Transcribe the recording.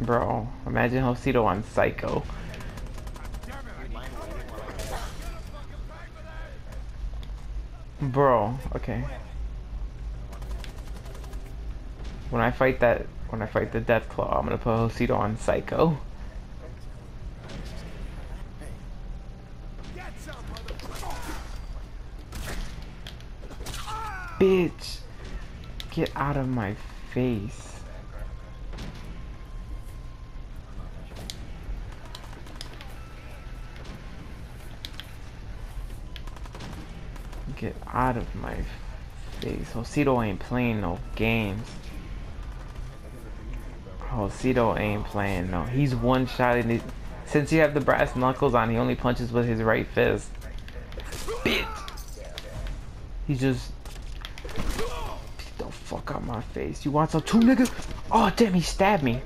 Bro, imagine Joseito on Psycho. Bro, okay. When I fight that, when I fight the Deathclaw, I'm gonna put Joseito on Psycho. Bitch! Get out of my face. Get out of my face. Joseito ain't playing no games. Joseito ain't playing no. He's one shot in it. Since you have the brass knuckles on, he only punches with his right fist. Bitch! He just... Get the fuck out my face. You want some too, nigga? Oh, damn, he stabbed me.